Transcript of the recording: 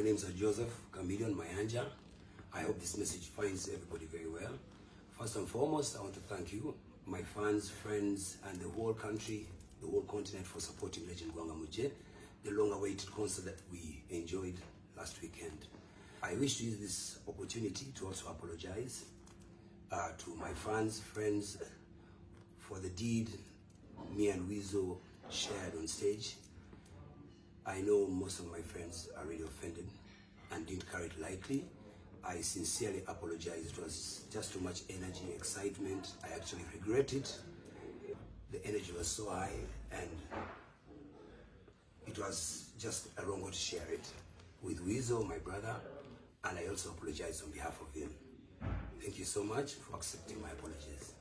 My name is Joseph Chameleone Mayanja. I hope this message finds everybody very well. First and foremost, I want to thank you, my fans, friends, and the whole country, the whole continent for supporting Legend Gwanga Mujje, the long-awaited concert that we enjoyed last weekend. I wish to use this opportunity to also apologize uh, to my fans, friends, for the deed me and Weasel shared on stage. I know most of my friends are really offended and didn't carry it lightly. I sincerely apologize. It was just too much energy, excitement. I actually regret it. The energy was so high and it was just a wrong way to share it with Weasel, my brother, and I also apologize on behalf of him. Thank you so much for accepting my apologies.